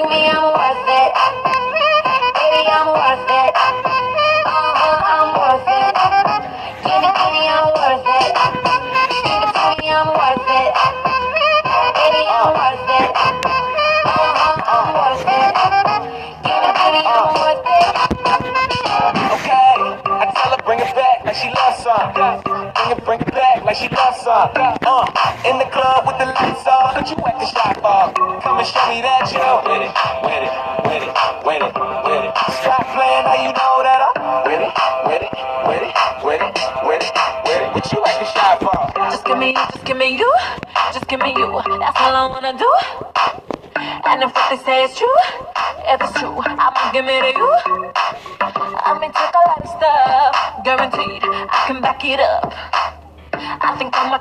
to me, I'm worth it. Baby, I'm worth it. Uh-huh, I'm worth it. Give it to me, I'm worth it. Give it to me, I'm worth it. Baby, I'm worth it. Uh-huh, I'm worth it. Give it to me, I'm worth it. Okay, I tell her bring it back like she loves some. Bring it, bring it back like she loves some. Uh, in the club with the lights off, don't you act the shot ball. And show me that you with it, with it, with it, with it, with it. Stop playing, now you know that I'm with it, with it, with it, with it, with it, with it. What you act the shot ball? Just give me you, just give me you, just give me you. That's all I wanna do. And if what they say is true, if it's true, I'ma give it to you. I may take a lot of stuff, guaranteed I can back it up. I think I'm a